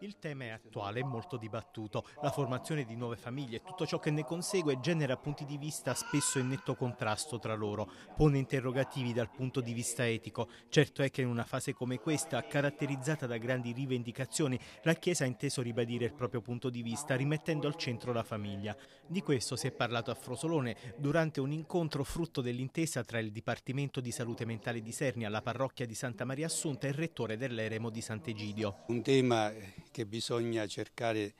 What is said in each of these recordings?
Il tema è attuale e molto dibattuto. La formazione di nuove famiglie e tutto ciò che ne consegue genera punti di vista spesso in netto contrasto tra loro, pone interrogativi dal punto di vista etico. Certo è che in una fase come questa, caratterizzata da grandi rivendicazioni, la Chiesa ha inteso ribadire il proprio punto di vista, rimettendo al centro la famiglia. Di questo si è parlato a Frosolone durante un incontro frutto dell'intesa tra il Dipartimento di Salute Mentale di Sernia, la parrocchia di Santa Maria Assunta e il rettore dell'Eremo di Sant'Egidio. Un tema che bisogna cercare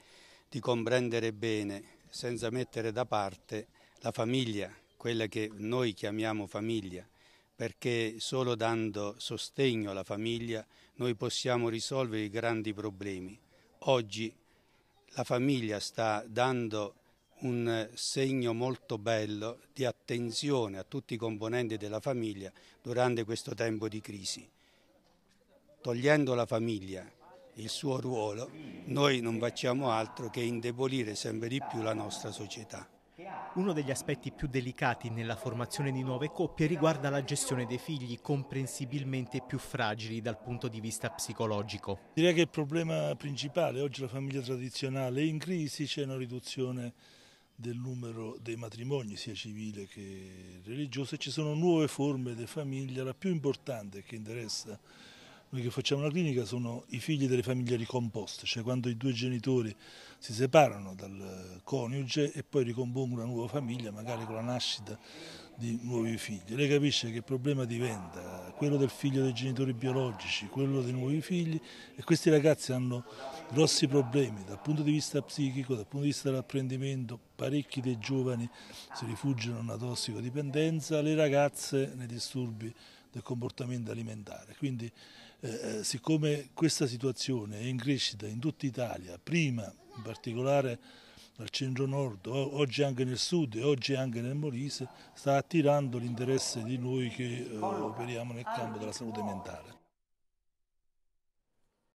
di comprendere bene senza mettere da parte la famiglia, quella che noi chiamiamo famiglia, perché solo dando sostegno alla famiglia noi possiamo risolvere i grandi problemi. Oggi la famiglia sta dando un segno molto bello di attenzione a tutti i componenti della famiglia durante questo tempo di crisi. Togliendo la famiglia il suo ruolo, noi non facciamo altro che indebolire sempre di più la nostra società. Uno degli aspetti più delicati nella formazione di nuove coppie riguarda la gestione dei figli, comprensibilmente più fragili dal punto di vista psicologico. Direi che il problema principale, oggi la famiglia tradizionale è in crisi, c'è una riduzione del numero dei matrimoni, sia civile che religioso, e ci sono nuove forme di famiglia, la più importante che interessa noi che facciamo la clinica sono i figli delle famiglie ricomposte, cioè quando i due genitori si separano dal coniuge e poi ricompongono una nuova famiglia, magari con la nascita di nuovi figli. Lei capisce che il problema diventa quello del figlio dei genitori biologici, quello dei nuovi figli e questi ragazzi hanno grossi problemi dal punto di vista psichico, dal punto di vista dell'apprendimento, parecchi dei giovani si rifugiano nella tossicodipendenza, le ragazze nei disturbi del comportamento alimentare. Quindi eh, eh, siccome questa situazione è in crescita in tutta Italia, prima in particolare al centro-nord, oggi anche nel sud e oggi anche nel Molise, sta attirando l'interesse di noi che eh, operiamo nel campo della salute mentale.